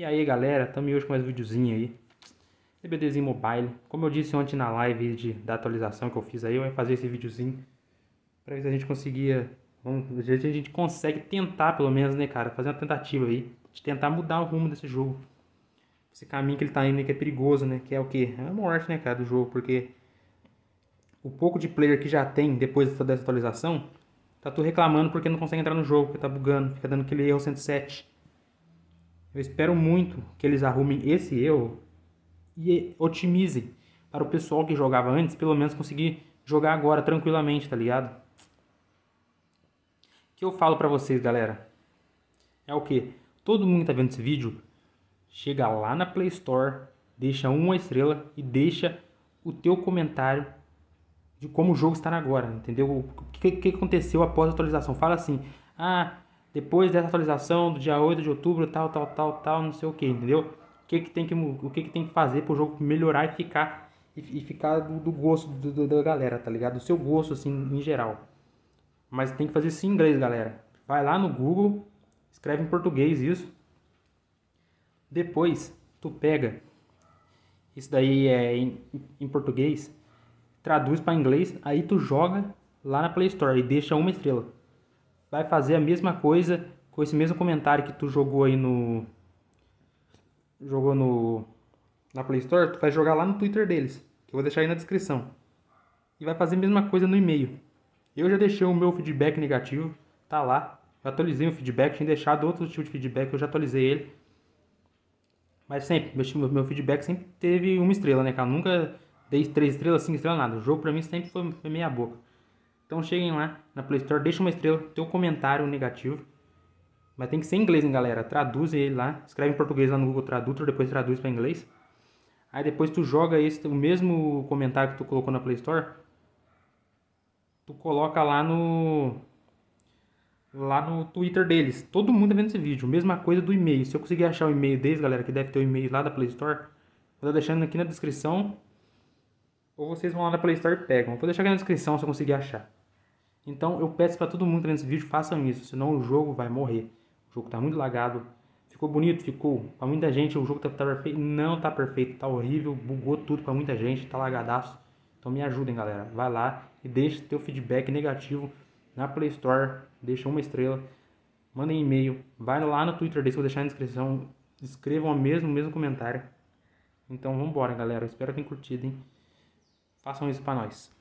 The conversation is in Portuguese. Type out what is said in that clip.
E aí galera, estamos hoje com mais um videozinho aí. CBDzinho Mobile. Como eu disse ontem na live de, da atualização que eu fiz aí Eu ia fazer esse videozinho Pra ver se a gente conseguia vamos, A gente consegue tentar pelo menos, né cara Fazer uma tentativa aí De tentar mudar o rumo desse jogo. Esse caminho que ele tá indo que é perigoso, né Que é o que? É a morte, né cara, do jogo Porque o pouco de player que já tem depois dessa atualização Tá tudo reclamando porque não consegue entrar no jogo Porque tá bugando, fica dando aquele erro 107 eu espero muito que eles arrumem esse erro e otimizem para o pessoal que jogava antes, pelo menos conseguir jogar agora tranquilamente, tá ligado? O que eu falo para vocês, galera, é o que? Todo mundo que tá vendo esse vídeo, chega lá na Play Store, deixa uma estrela e deixa o teu comentário de como o jogo está agora, entendeu? O que, que aconteceu após a atualização. Fala assim, ah, depois dessa atualização do dia 8 de outubro, tal, tal, tal, tal, não sei o que, entendeu? O que, que tem que o que, que tem que fazer para o jogo melhorar e ficar e, e ficar do, do gosto do, do, da galera, tá ligado? Do seu gosto assim em geral. Mas tem que fazer isso em inglês, galera. Vai lá no Google, escreve em português isso. Depois tu pega isso daí é em, em português, traduz para inglês, aí tu joga lá na Play Store e deixa uma estrela vai fazer a mesma coisa com esse mesmo comentário que tu jogou aí no jogou no na Play Store, tu vai jogar lá no Twitter deles, que eu vou deixar aí na descrição. E vai fazer a mesma coisa no e-mail. Eu já deixei o meu feedback negativo, tá lá. Eu atualizei o feedback, tinha deixado outro tipo de feedback, eu já atualizei ele. Mas sempre, meu, meu feedback sempre teve uma estrela, né, cara? nunca dei três estrelas, cinco estrelas, nada. O jogo pra mim sempre foi, foi meia boca. Então cheguem lá na Play Store, deixa uma estrela, teu comentário negativo. Mas tem que ser em inglês, hein, galera. Traduz ele lá, escreve em português lá no Google Tradutor, depois traduz para inglês. Aí depois tu joga esse, o mesmo comentário que tu colocou na Play Store, tu coloca lá no lá no Twitter deles. Todo mundo tá vendo esse vídeo. Mesma coisa do e-mail. Se eu conseguir achar o e-mail deles, galera, que deve ter o e-mail lá da Play Store, vou estar deixando aqui na descrição. Ou vocês vão lá na Play Store e pegam. Vou deixar aqui na descrição se eu conseguir achar. Então eu peço para todo mundo nesse vídeo, façam isso, senão o jogo vai morrer. O jogo tá muito lagado. Ficou bonito? Ficou. Para muita gente o jogo tá, tá, perfeito. Não tá perfeito, tá horrível, bugou tudo para muita gente, tá lagadaço. Então me ajudem, galera. Vai lá e deixa teu feedback negativo na Play Store, deixa uma estrela, mandem e-mail, vai lá no Twitter desse, vou deixar na descrição, escrevam o mesmo, mesmo comentário. Então vambora, galera. espero que tenham curtido, hein? Façam isso para nós.